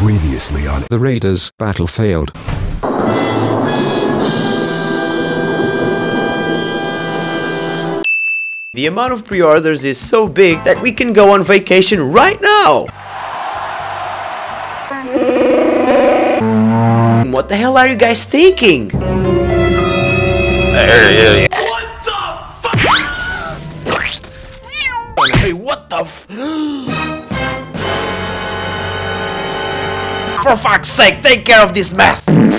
Previously on The Raiders battle failed. The amount of pre-orders is so big that we can go on vacation right now! What the hell are you guys thinking? For fuck's sake, take care of this mess! Nailed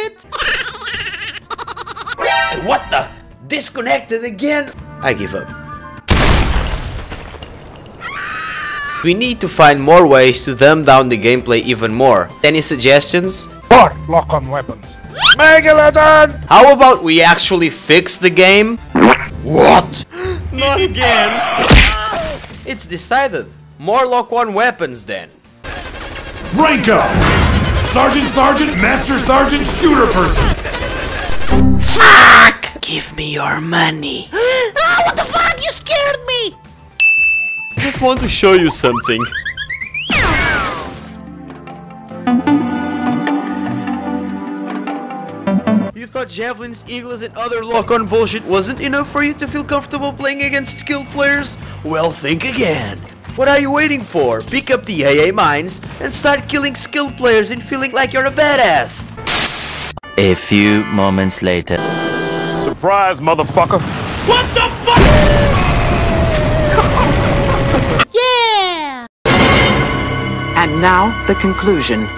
it! what the? Disconnected again? I give up. We need to find more ways to dumb down the gameplay even more. Any suggestions? Or lock on weapons. Megalodon! How about we actually fix the game? What? Not again. It's decided. More Lock on weapons then. Rank up! Sergeant, Sergeant, Master Sergeant, Shooter Person! Fuck! Give me your money. ah, what the fuck? You scared me! Just want to show you something. You thought javelins, eagles, and other lock-on bullshit wasn't enough for you to feel comfortable playing against skilled players? Well, think again. What are you waiting for? Pick up the AA mines and start killing skilled players and feeling like you're a badass. A few moments later. Surprise, motherfucker! What the fuck? yeah! And now, the conclusion.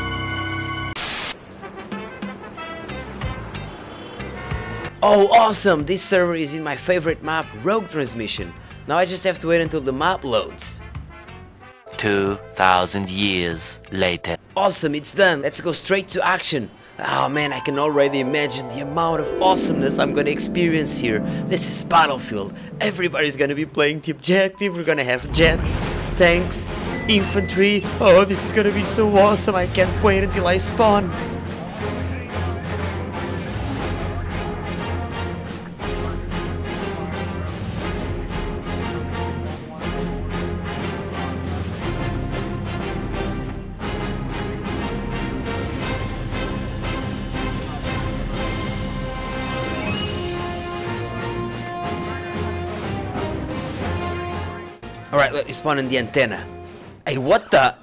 Oh, awesome! This server is in my favorite map, Rogue Transmission. Now I just have to wait until the map loads. 2,000 years later. Awesome, it's done. Let's go straight to action. Oh man, I can already imagine the amount of awesomeness I'm gonna experience here. This is Battlefield. Everybody's gonna be playing the objective. We're gonna have jets, tanks, infantry. Oh, this is gonna be so awesome. I can't wait until I spawn. Let me the antenna. Hey, what the?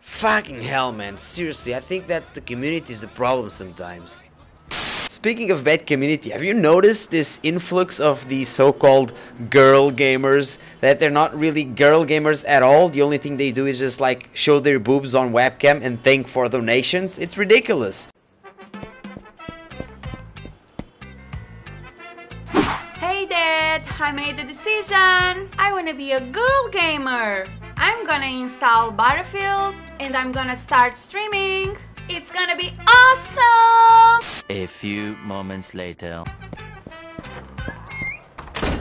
Fucking hell, man. Seriously, I think that the community is a problem sometimes. Speaking of bad community, have you noticed this influx of the so-called girl gamers? That they're not really girl gamers at all. The only thing they do is just like show their boobs on webcam and thank for donations. It's ridiculous. Hey Dad, I made the decision. I wanna be a girl gamer. I'm gonna install Battlefield and I'm gonna start streaming. It's gonna be awesome! A few moments later.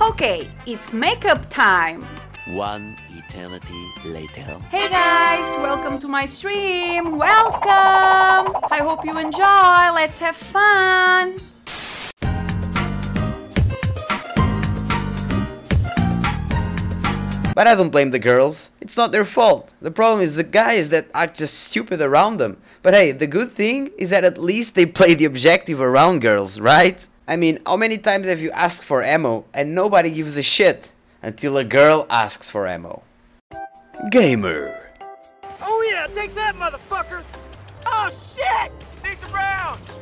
Okay, it's makeup time. One eternity later. Hey guys, welcome to my stream. Welcome! I hope you enjoy. Let's have fun. But I don't blame the girls. It's not their fault. The problem is the guys that are just stupid around them. But hey, the good thing is that at least they play the objective around girls, right? I mean, how many times have you asked for ammo and nobody gives a shit until a girl asks for ammo? Gamer. Oh yeah, take that, motherfucker! Oh shit! Need some rounds!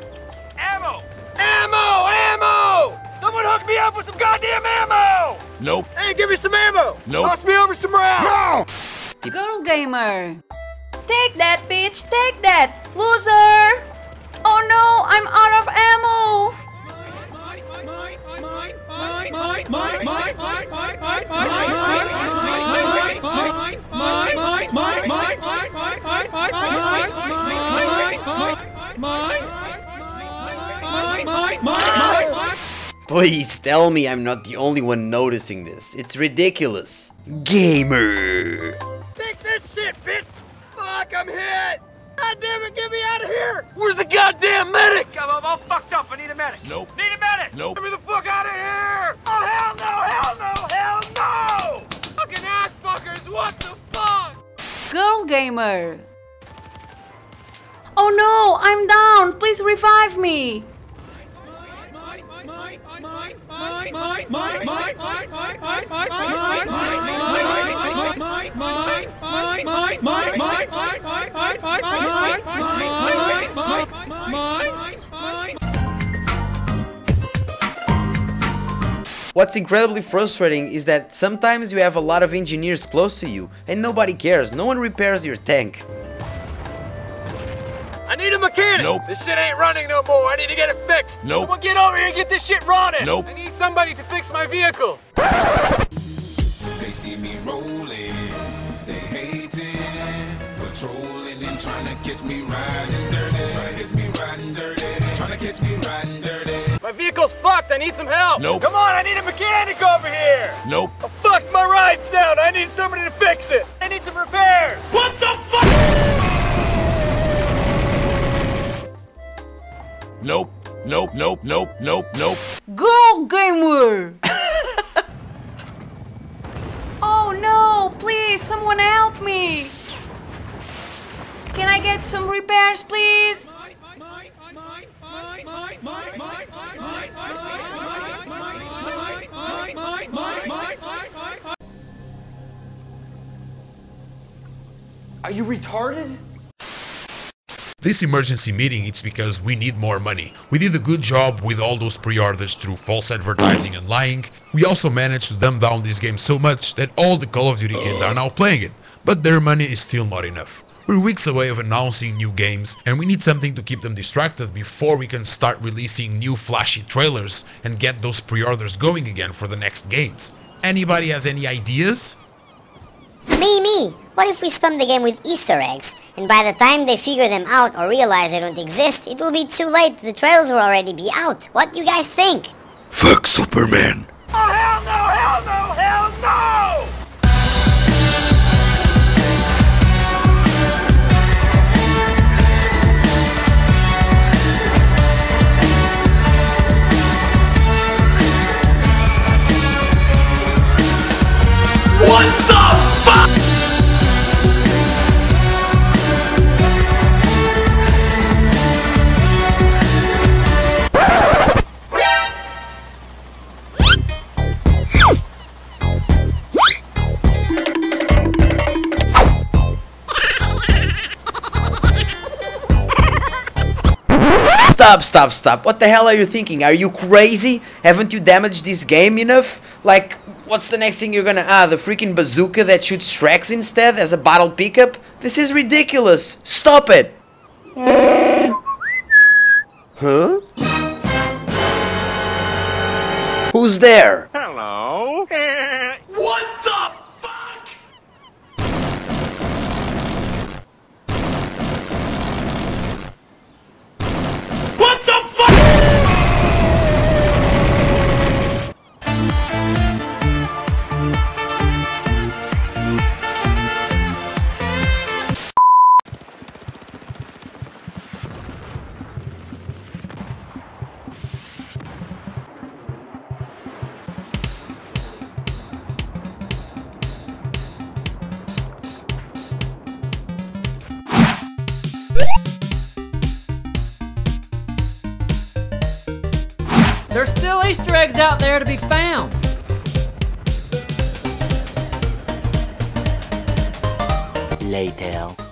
Ammo! Ammo! Ammo! Someone hook me up with some goddamn ammo! Nope. Hey, give me some ammo! Nope. Toss me over some rounds! No! Girl gamer. Take that, bitch. Take that. Loser. Oh no, I'm out of ammo. Please tell me I'm not the only one noticing this. It's ridiculous. Gamer. Take this shit, bitch! Fuck, I'm hit! God damn it, get me out of here! Where's the goddamn medic? I'm, I'm all fucked up. I need a medic. Nope. Need a medic. Nope. Get me the fuck out of here! Oh hell no! Hell no! Hell no! Fucking ass fuckers! What the fuck? Girl gamer. Oh no, I'm down. Please revive me. What's incredibly frustrating is that sometimes you have a lot of engineers close to you and nobody cares, no one repairs your tank. I need a mechanic. Nope. This shit ain't running no more. I need to get it fixed. Nope. Someone get over here and get this shit running. Nope. I need somebody to fix my vehicle. They see me rolling, they hating, patrolling and trying to catch me riding dirty, trying to catch me riding dirty, trying to catch me riding dirty. My vehicle's fucked. I need some help. Nope. Come on, I need a mechanic over here. Nope. Oh, fuck, my ride's down. I need somebody to fix it. I need some repairs. What the fuck? Nope. Nope. Nope. Nope. Nope. Nope. Go, gamer. oh no, please, someone help me. Can I get some repairs, please? Are you retarded? This emergency meeting it's because we need more money. We did a good job with all those pre-orders through false advertising and lying. We also managed to dumb down this game so much that all the Call of Duty kids are now playing it. But their money is still not enough. We're weeks away of announcing new games and we need something to keep them distracted before we can start releasing new flashy trailers and get those pre-orders going again for the next games. Anybody has any ideas? Me, me! What if we spam the game with Easter eggs? And by the time they figure them out or realize they don't exist, it will be too late. The trailers will already be out. What do you guys think? Fuck Superman. Oh, hell no, hell no, hell no! Stop, stop, stop. What the hell are you thinking? Are you crazy? Haven't you damaged this game enough? Like, what's the next thing you're gonna... Ah, the freaking bazooka that shoots Shreks instead as a bottle pickup? This is ridiculous. Stop it. Huh? Who's there? Hello? still Easter eggs out there to be found. Later.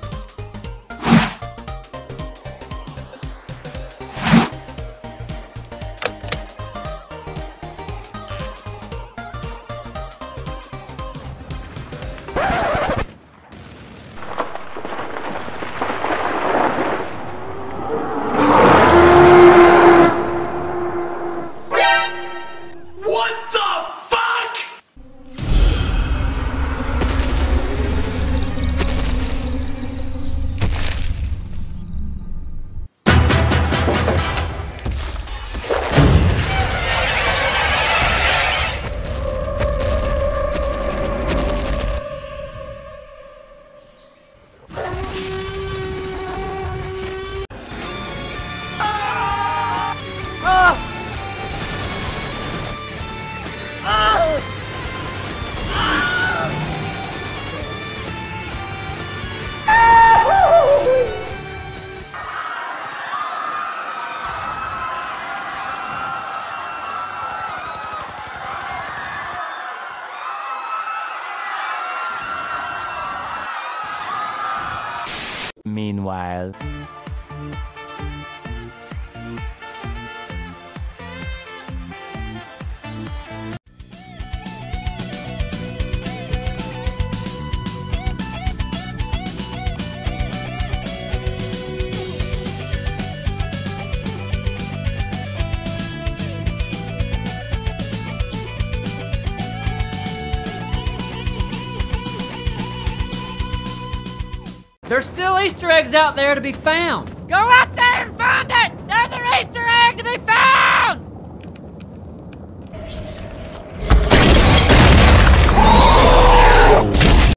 Meanwhile. There's still Easter eggs out there to be found. Go out there